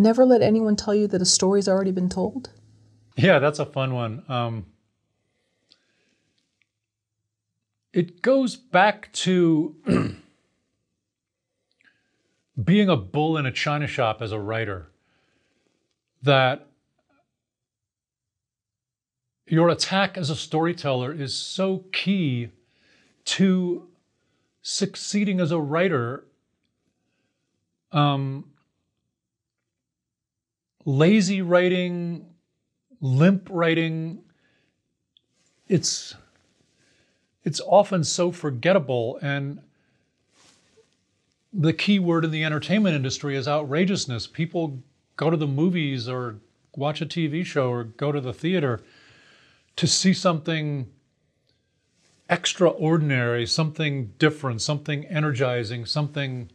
Never let anyone tell you that a story's already been told? Yeah, that's a fun one. Um, it goes back to being a bull in a china shop as a writer. That your attack as a storyteller is so key to succeeding as a writer. Um, lazy writing, limp writing, it's it's often so forgettable and the key word in the entertainment industry is outrageousness. People go to the movies or watch a TV show or go to the theater to see something extraordinary, something different, something energizing, something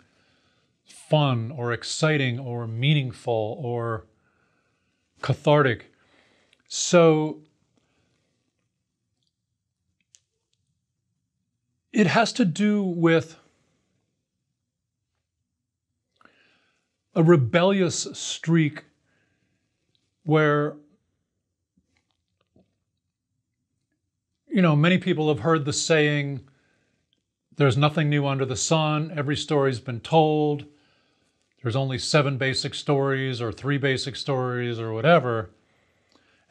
fun or exciting or meaningful or cathartic. So it has to do with a rebellious streak where you know many people have heard the saying there's nothing new under the sun every story's been told there's only seven basic stories or three basic stories or whatever.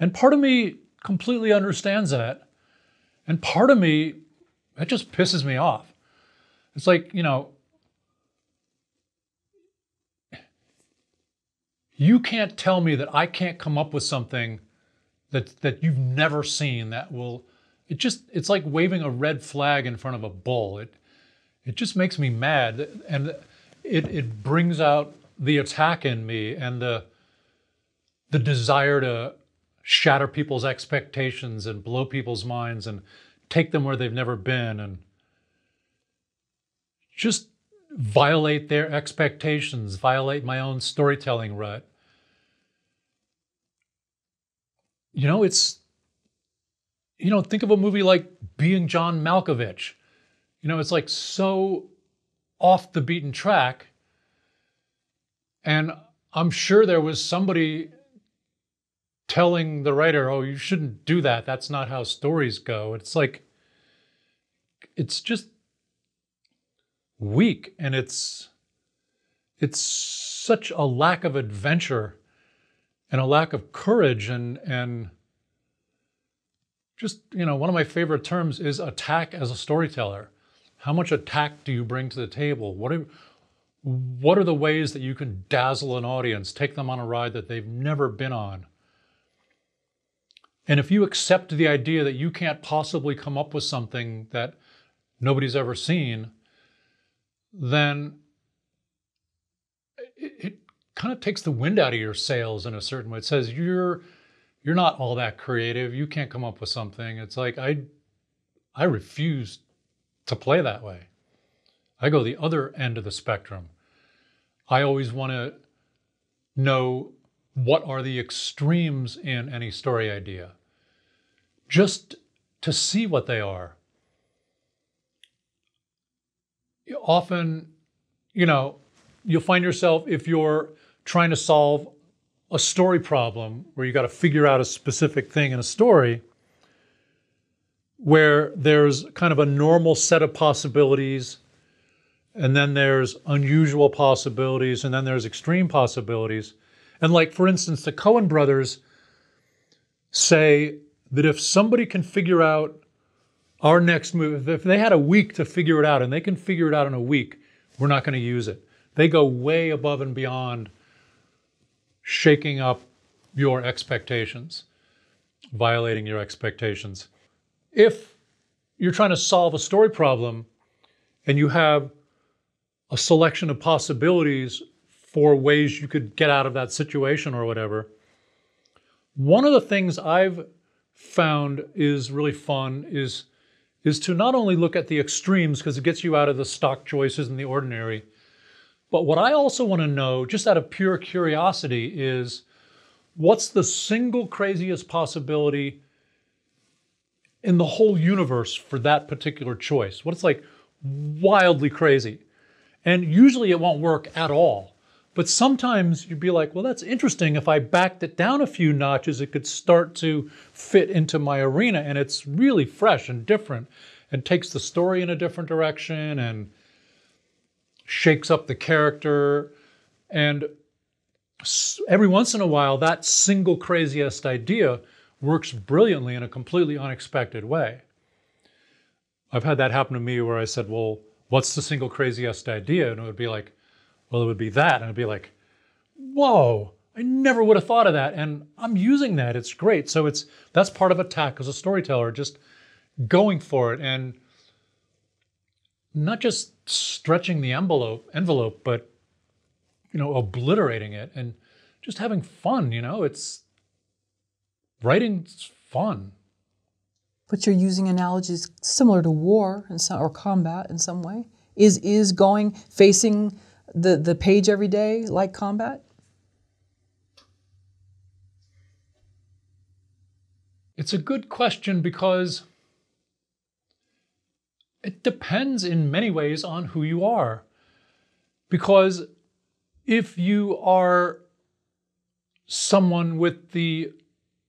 And part of me completely understands that. And part of me that just pisses me off. It's like you know you can't tell me that I can't come up with something that that you've never seen that will it just it's like waving a red flag in front of a bull. It it just makes me mad. And it it brings out the attack in me and the the desire to shatter people's expectations and blow people's minds and take them where they've never been and just violate their expectations, violate my own storytelling rut. You know, it's, you know, think of a movie like Being John Malkovich. You know, it's like so off the beaten track. And I'm sure there was somebody telling the writer, oh, you shouldn't do that. That's not how stories go. It's like, it's just weak and it's it's such a lack of adventure and a lack of courage and and just you know one of my favorite terms is attack as a storyteller how much attack do you bring to the table what are what are the ways that you can dazzle an audience take them on a ride that they've never been on and if you accept the idea that you can't possibly come up with something that nobody's ever seen then it, it kind of takes the wind out of your sails in a certain way. It says you're you're not all that creative. You can't come up with something. It's like I I refuse to play that way. I go the other end of the spectrum. I always want to know what are the extremes in any story idea. Just to see what they are often, you know, you'll find yourself if you're trying to solve a story problem where you got to figure out a specific thing in a story where there's kind of a normal set of possibilities and then there's unusual possibilities and then there's extreme possibilities and like for instance the coen brothers say that if somebody can figure out our next move, if they had a week to figure it out and they can figure it out in a week, we're not going to use it. They go way above and beyond shaking up your expectations, violating your expectations. If you're trying to solve a story problem and you have a selection of possibilities for ways you could get out of that situation or whatever, one of the things I've found is really fun is is to not only look at the extremes because it gets you out of the stock choices and the ordinary, but what I also want to know, just out of pure curiosity, is what's the single craziest possibility in the whole universe for that particular choice? What it's like wildly crazy? And usually it won't work at all. But sometimes you'd be like, well, that's interesting. If I backed it down a few notches, it could start to fit into my arena. And it's really fresh and different and takes the story in a different direction and shakes up the character. And every once in a while, that single craziest idea works brilliantly in a completely unexpected way. I've had that happen to me where I said, well, what's the single craziest idea? And it would be like, well, it would be that. And it'd be like, whoa, I never would have thought of that. And I'm using that. It's great. So it's that's part of attack as a storyteller, just going for it and not just stretching the envelope envelope, but you know, obliterating it and just having fun, you know, it's writing's fun. But you're using analogies similar to war and some, or combat in some way. Is is going facing the, the page every day like combat? It's a good question because it depends in many ways on who you are. Because if you are someone with the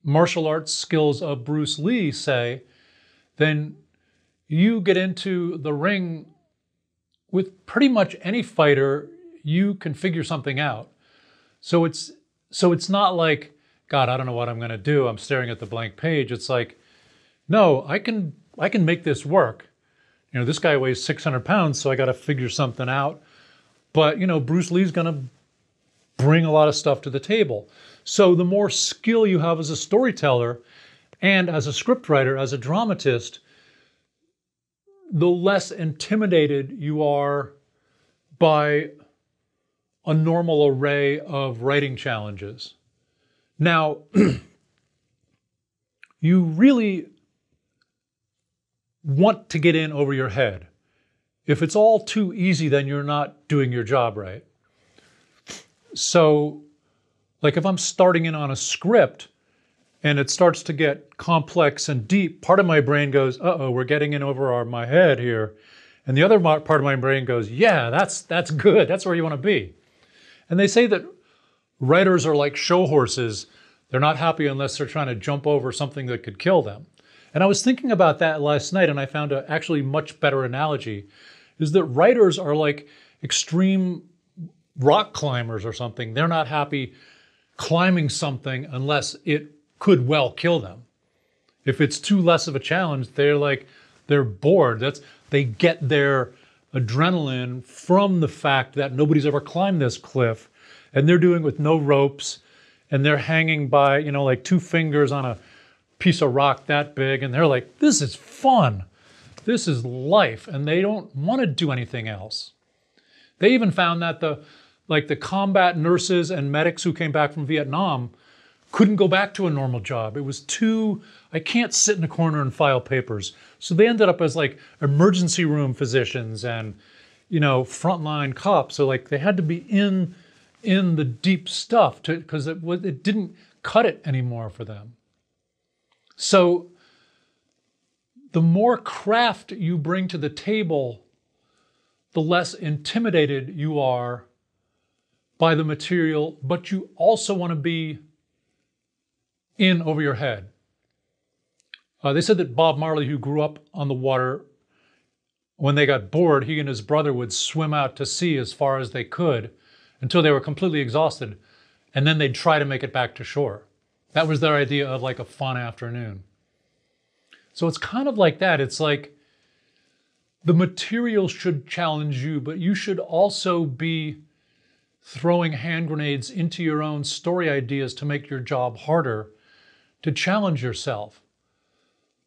martial arts skills of Bruce Lee, say, then you get into the ring with pretty much any fighter you can figure something out. So it's so it's not like, God, I don't know what I'm gonna do. I'm staring at the blank page. It's like, no, I can I can make this work. You know, this guy weighs 600 pounds, so I got to figure something out. But you know, Bruce Lee's gonna bring a lot of stuff to the table. So the more skill you have as a storyteller and as a scriptwriter, as a dramatist, the less intimidated you are by a normal array of writing challenges. Now, you really want to get in over your head. If it's all too easy, then you're not doing your job right. So, like if I'm starting in on a script and it starts to get complex and deep, part of my brain goes, uh oh, we're getting in over our, my head here. And the other part of my brain goes, yeah, that's, that's good. That's where you want to be. And they say that writers are like show horses. They're not happy unless they're trying to jump over something that could kill them. And I was thinking about that last night, and I found a actually much better analogy is that writers are like extreme rock climbers or something. They're not happy climbing something unless it could well kill them. If it's too less of a challenge, they're like, they're bored. That's they get their adrenaline from the fact that nobody's ever climbed this cliff and they're doing it with no ropes and they're hanging by, you know, like two fingers on a piece of rock that big and they're like, this is fun. This is life. And they don't want to do anything else. They even found that the like the combat nurses and medics who came back from Vietnam couldn't go back to a normal job. It was too, I can't sit in a corner and file papers. So they ended up as like emergency room physicians and, you know, frontline cops. So like they had to be in in the deep stuff to because it was it didn't cut it anymore for them. So the more craft you bring to the table, the less intimidated you are by the material, but you also want to be in over your head. Uh, they said that Bob Marley, who grew up on the water, when they got bored, he and his brother would swim out to sea as far as they could until they were completely exhausted, and then they'd try to make it back to shore. That was their idea of like a fun afternoon. So it's kind of like that. It's like the material should challenge you, but you should also be throwing hand grenades into your own story ideas to make your job harder to challenge yourself.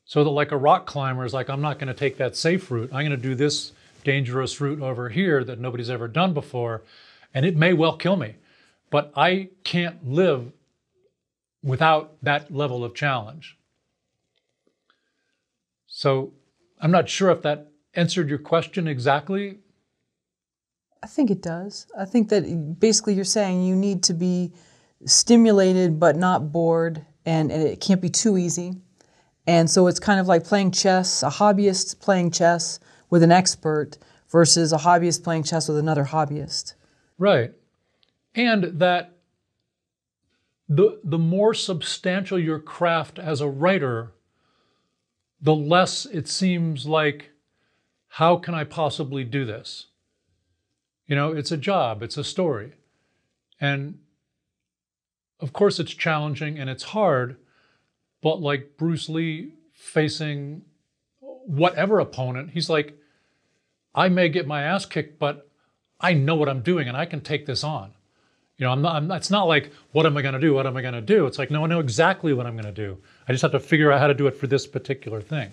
So that, like a rock climber, is like, I'm not going to take that safe route. I'm going to do this dangerous route over here that nobody's ever done before, and it may well kill me. But I can't live without that level of challenge. So I'm not sure if that answered your question exactly. I think it does. I think that basically you're saying you need to be stimulated but not bored and, and it can't be too easy. And so it's kind of like playing chess, a hobbyist playing chess with an expert versus a hobbyist playing chess with another hobbyist. Right. and that the the more substantial your craft as a writer, the less it seems like how can I possibly do this? You know, it's a job, it's a story. And of course it's challenging and it's hard, but like Bruce Lee facing whatever opponent, he's like, I may get my ass kicked, but I know what I'm doing and I can take this on. You know, I'm not, I'm, it's not like, what am I going to do? What am I going to do? It's like, no, I know exactly what I'm going to do. I just have to figure out how to do it for this particular thing.